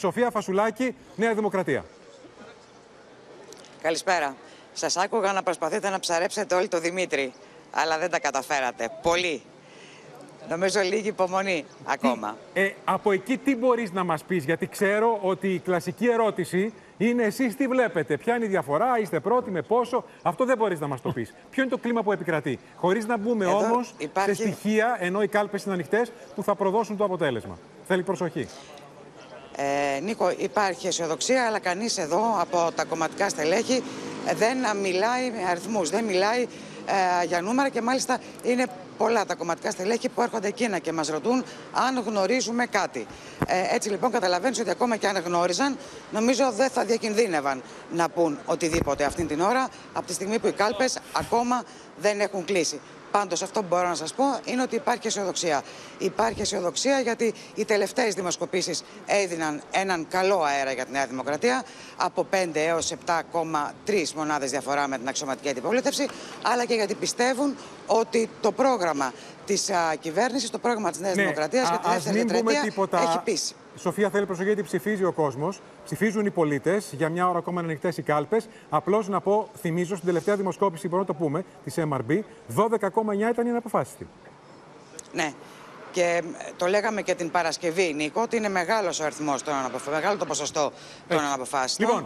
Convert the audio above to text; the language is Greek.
Σοφία Φασουλάκη, Νέα Δημοκρατία. Καλησπέρα. Σας άκουγα να προσπαθείτε να ψαρέψετε όλοι το Δημήτρη, αλλά δεν τα καταφέρατε. Πολύ. Νομίζω λίγη υπομονή ακόμα. Ε, από εκεί τι μπορείς να μας πεις, γιατί ξέρω ότι η κλασική ερώτηση είναι εσείς τι βλέπετε, ποια είναι η διαφορά, είστε πρώτοι με πόσο, αυτό δεν μπορείς να μας το πεις. Ποιο είναι το κλίμα που επικρατεί, χωρίς να μπούμε Εδώ όμως υπάρχει- σε στοιχεία, ενώ οι κάλπες είναι ανοιχτές, που θα προδώσουν το αποτέλεσμα. Θέλει προσοχή. Ε, Νίκο, υπάρχει αισιοδοξία, αλλά κανείς εδώ από τα κομματικά στελέχη ε, δεν μιλάει με αριθμούς, δεν μιλάει ε, για νούμερα και μάλιστα είναι πολλά τα κομματικά στελέχη που έρχονται εκείνα και μας ρωτούν αν γνωρίζουμε κάτι. Ε, έτσι λοιπόν καταλαβαίνεις ότι ακόμα και αν γνώριζαν, νομίζω δεν θα διακινδύνευαν να πούν οτιδήποτε αυτή την ώρα, από τη στιγμή που οι κάλπες ακόμα δεν έχουν κλείσει. Πάντως, αυτό που μπορώ να σας πω είναι ότι υπάρχει αισιοδοξία. Υπάρχει αισιοδοξία γιατί οι τελευταίες δημοσκοπήσεις έδιναν έναν καλό αέρα για τη Νέα Δημοκρατία από 5 έως 7,3 μονάδες διαφορά με την αξιωματική αντιπολίτευση, αλλά και γιατί πιστεύουν ότι το πρόγραμμα της κυβέρνησης, το πρόγραμμα της Νέας Δημοκρατίας για Ναι, α- τη ας δεύτερη μην πούμε τετραετία τίποτα. έχει πείσει. Σοφία θέλει προσοχή γιατί ψηφίζει ο κόσμος. Ψηφίζουν οι πολίτες. Για μια ώρα ακόμα είναι ανοιχτές οι κάλπες. Απλώς να πω, θυμίζω στην τελευταία δημοσκόπηση, μπορούμε να το πούμε, της MRB, 12,9 ήταν η αναποφάσιστη. Ναι. Και ε, το λέγαμε και την Παρασκευή, Νίκο, ότι είναι μεγάλος ο αριθμός των αναποφάσεων, μεγάλο το ποσοστό των αναποφάσεων. Λοιπόν,